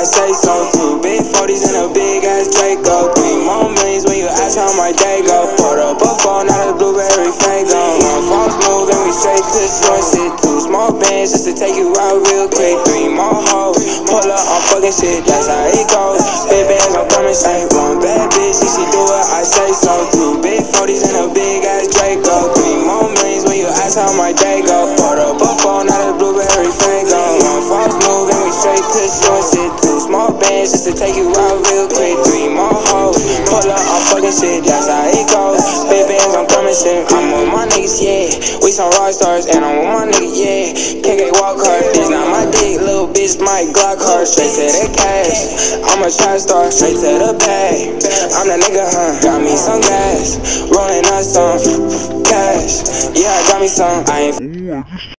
I say so. Big 40s and a big ass Draco. Three more millions when you ask how my day go. To short shit. Two small bands just to take you out real quick. Three more hoes. Pull up, I'm fucking shit, that's how it goes. Big bands, I'm coming straight. One bad bitch, she, she do what I say so. Two big 40s and a big ass Draco. Three more millions when you ask how my day go. Put up a phone, not a blueberry Faygo. One false move and we straight to short shit. Two small bands just to take you out real quick. Three more hoes. Pull up, I'm fucking shit, that's how it goes. Big bands, I'm coming straight. I'm Some rock stars and I'm with my niggas, yeah. KK walk hard, this not my dick, little bitch, my Glock hard. Straight to the cash. I'm a trap star, straight to the bag. I'm the nigga, huh? Got me some gas, rolling up some cash. Yeah, I got me some. I ain't.